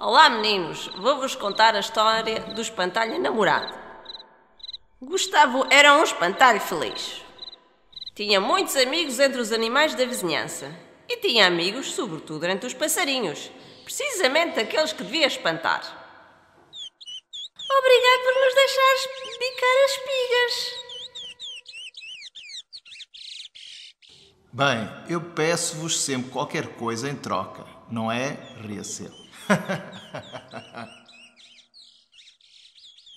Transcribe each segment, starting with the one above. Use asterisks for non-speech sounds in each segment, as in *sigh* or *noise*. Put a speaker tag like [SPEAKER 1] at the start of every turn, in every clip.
[SPEAKER 1] Olá, meninos. Vou-vos contar a história do espantalho namorado. Gustavo era um espantalho feliz. Tinha muitos amigos entre os animais da vizinhança e tinha amigos, sobretudo, entre os passarinhos, precisamente aqueles que devia espantar. Obrigado por nos deixares picar as espigas.
[SPEAKER 2] Bem, eu peço-vos sempre qualquer coisa em troca, não é, Riacelo? *laughs*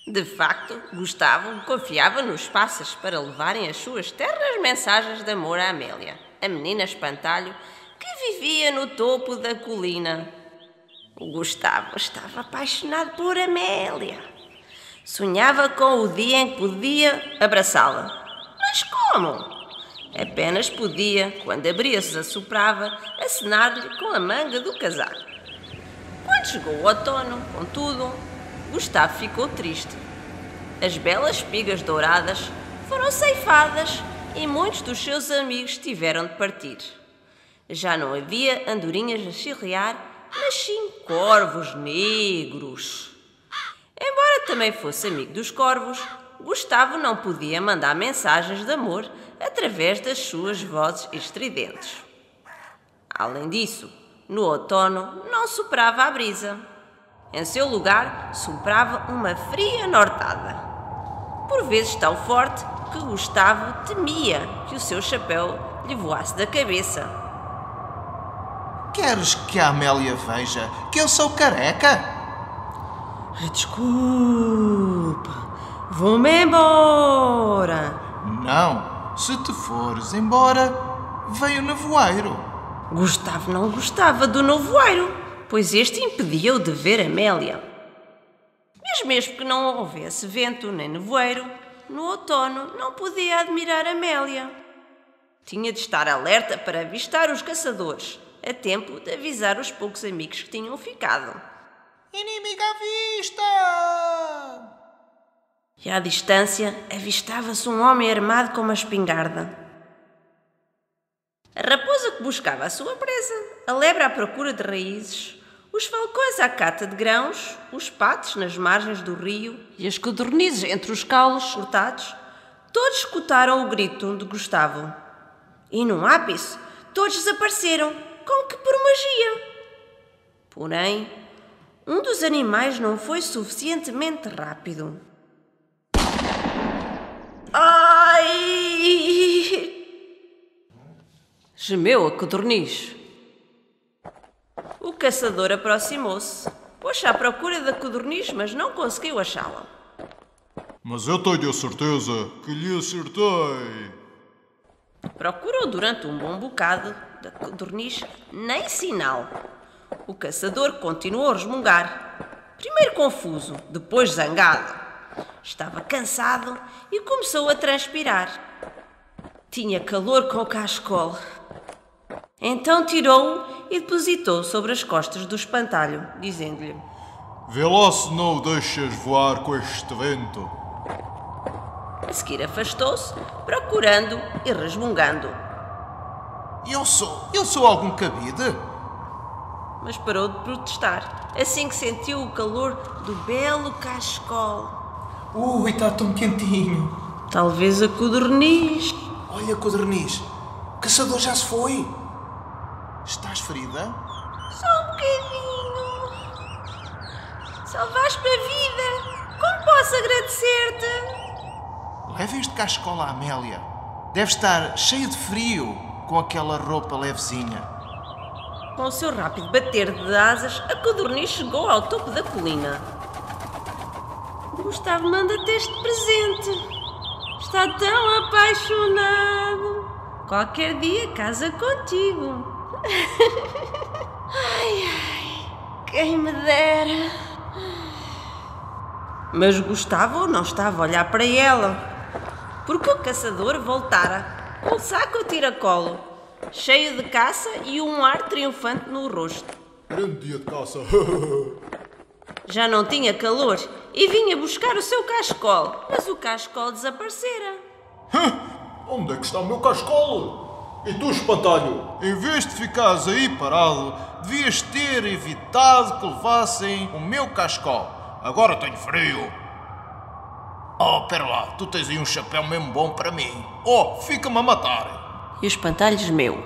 [SPEAKER 1] De facto, Gustavo confiava nos passas para levarem as suas ternas mensagens de amor à Amélia, a menina espantalho que vivia no topo da colina. Gustavo estava apaixonado por Amélia. Sonhava com o dia em que podia abraçá-la. Mas como? Apenas podia, quando abria-se assoprava, acenar-lhe com a manga do casaco. Quando chegou o outono, contudo, Gustavo ficou triste. As belas espigas douradas foram ceifadas e muitos dos seus amigos tiveram de partir. Já não havia andorinhas a chirriar, mas sim corvos negros. Embora também fosse amigo dos corvos, Gustavo não podia mandar mensagens de amor através das suas vozes estridentes. Além disso, no outono não soprava a brisa. Em seu lugar, soprava uma fria nortada. Por vezes tão forte que Gustavo temia que o seu chapéu lhe voasse da cabeça.
[SPEAKER 2] Queres que a Amélia veja que eu sou careca?
[SPEAKER 1] Desculpa, vou-me embora.
[SPEAKER 2] Não, se te fores embora, vem o nevoeiro.
[SPEAKER 1] Gustavo não gostava do nevoeiro, pois este impedia-o de ver Amélia. Mas mesmo que não houvesse vento nem nevoeiro, no outono não podia admirar Amélia. Tinha de estar alerta para avistar os caçadores, a tempo de avisar os poucos amigos que tinham ficado.
[SPEAKER 2] Inimigo à vista!
[SPEAKER 1] E à distância avistava-se um homem armado com uma espingarda. A raposa que buscava a sua presa, a lebre à procura de raízes, os falcões à cata de grãos, os patos nas margens do rio e as codornizes entre os caules cortados, todos escutaram o grito de Gustavo. E num ápice, todos desapareceram, como que por magia. Porém, um dos animais não foi suficientemente rápido. Ai! Gemeu a codorniz. O caçador aproximou-se, pôs-se à procura da codorniz, mas não conseguiu achá-la.
[SPEAKER 3] Mas eu tenho a certeza que lhe acertei.
[SPEAKER 1] Procurou durante um bom bocado da codorniz, nem sinal. O caçador continuou a resmungar. Primeiro confuso, depois zangado. Estava cansado e começou a transpirar. Tinha calor com o cascol. Então tirou-o e depositou sobre as costas do espantalho, dizendo-lhe:
[SPEAKER 3] Vê lá se não o deixas voar com este vento.
[SPEAKER 1] A seguir afastou-se, procurando e resmungando.
[SPEAKER 2] Eu sou, eu sou algum cabide?
[SPEAKER 1] Mas parou de protestar, assim que sentiu o calor do belo cascol.
[SPEAKER 2] Ui, está tão quentinho.
[SPEAKER 1] Talvez a codorniz.
[SPEAKER 2] Olha, codorniz, o caçador já se foi. Estás ferida?
[SPEAKER 1] Só um bocadinho. Salvaste-me a vida. Como posso agradecer-te?
[SPEAKER 2] Leva este cascola à Amélia. Deve estar cheio de frio com aquela roupa levezinha.
[SPEAKER 1] Com o seu rápido bater de asas, a codorniz chegou ao topo da colina. Gustavo manda-te este presente. Está tão apaixonado. Qualquer dia casa contigo. Ai, ai, quem me dera. Mas Gustavo não estava a olhar para ela, porque o caçador voltara com o saco a tiracolo, cheio de caça e um ar triunfante no rosto.
[SPEAKER 3] Grande dia de caça. *laughs*
[SPEAKER 1] Já não tinha calor e vinha buscar o seu cascol, mas o cascol desaparecera.
[SPEAKER 3] Onde é que está o meu cascolo? E tu, espantalho? Em vez de ficares aí parado, devias ter evitado que levassem o meu cascol. Agora tenho frio. Oh, pera lá, tu tens aí um chapéu mesmo bom para mim. Oh, fica-me a matar.
[SPEAKER 1] E o espantalho gemeu.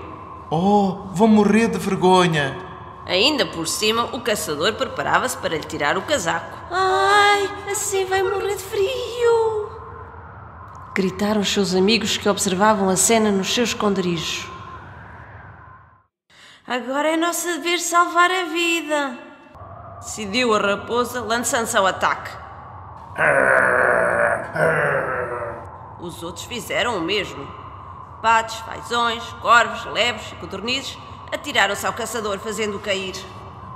[SPEAKER 2] Oh, vou morrer de vergonha.
[SPEAKER 1] Ainda por cima, o caçador preparava-se para lhe tirar o casaco. Ai, assim vai morrer de frio! Gritaram os seus amigos que observavam a cena nos seus esconderijos. Agora é nosso dever salvar a vida, decidiu a raposa, lançando-se ao ataque. Os outros fizeram o mesmo. Patos, fazões, corvos, lebres e codornizes atiraram-se ao caçador, fazendo-o cair.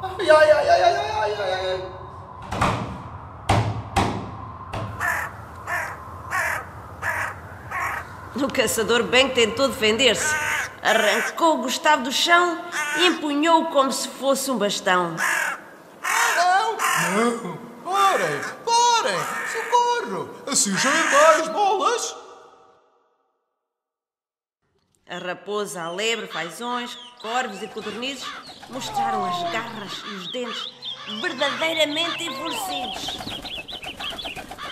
[SPEAKER 2] Ai, ai, ai, ai, ai, ai, ai,
[SPEAKER 1] O caçador bem tentou defender-se. Arrancou Gustavo do chão e empunhou-o como se fosse um bastão.
[SPEAKER 3] Não! Não! Parem! Parem! Socorro! Assim já é mais bolas!
[SPEAKER 1] A raposa, a lebre, fazões, corvos e codornizes mostraram as garras e os dentes verdadeiramente enfurecidos.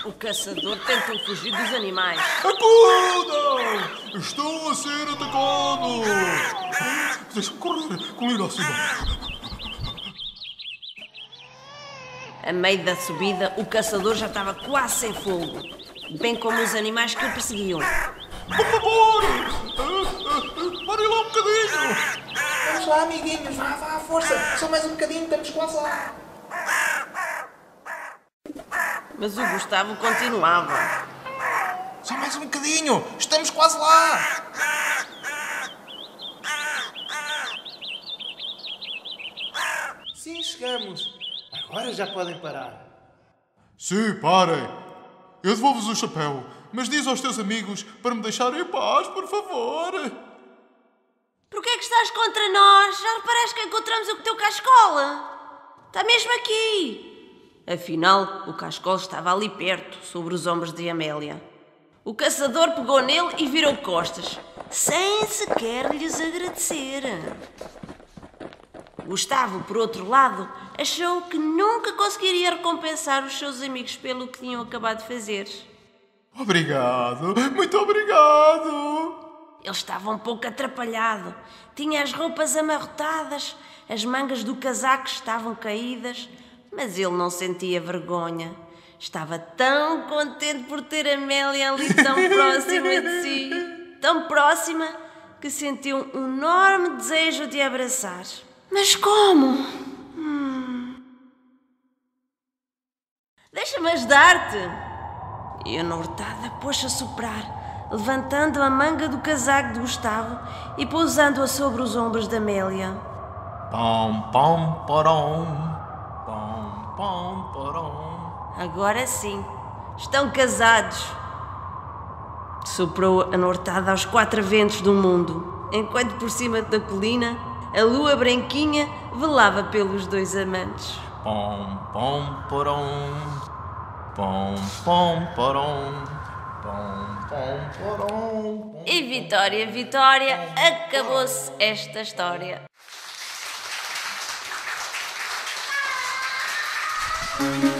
[SPEAKER 1] O caçador tentou fugir dos animais.
[SPEAKER 3] Acudam! Estou a ser atacado! Deixa-me correr, correr à cidade.
[SPEAKER 1] A meio da subida, o caçador já estava quase sem fogo, bem como os animais que o perseguiam.
[SPEAKER 3] Por favor! Parem lá um bocadinho!
[SPEAKER 2] Vamos lá, amiguinhos, vá, vá, à força. Só mais um bocadinho, temos quase lá.
[SPEAKER 1] Mas o Gustavo continuava.
[SPEAKER 2] Só mais um bocadinho, estamos quase lá. Sim, chegamos. Agora já podem parar.
[SPEAKER 3] Sim, parem! Eu devolvo-vos o chapéu, mas diz aos teus amigos para me deixarem em paz, por favor!
[SPEAKER 1] Por que é que estás contra nós? Já reparaste que encontramos o teu cascola? Está mesmo aqui. Afinal, o cascola estava ali perto, sobre os ombros de Amélia. O caçador pegou nele e virou costas, sem sequer lhes agradecer. Gustavo, por outro lado, achou que nunca conseguiria recompensar os seus amigos pelo que tinham acabado de fazer.
[SPEAKER 3] Obrigado! Muito obrigado!
[SPEAKER 1] Ele estava um pouco atrapalhado. Tinha as roupas amarrotadas, as mangas do casaco estavam caídas, mas ele não sentia vergonha. Estava tão contente por ter Amélia ali tão *laughs* próxima de si, tão próxima, que sentiu um enorme desejo de abraçar. Mas como? Hum. Deixa-me ajudar-te. E a nortada pôs-se a soprar, levantando a manga do casaco de Gustavo e pousando-a sobre os ombros de Amélia.
[SPEAKER 2] Pom, pom, porom.
[SPEAKER 1] Agora sim, estão casados. Soprou a nortada aos quatro ventos do mundo, enquanto por cima da colina a lua branquinha velava pelos dois amantes.
[SPEAKER 2] Pom, pom, porom. Pom, pom, porom. Pom, pom, porom.
[SPEAKER 1] E Vitória, Vitória, acabou-se esta história.
[SPEAKER 4] Thank you.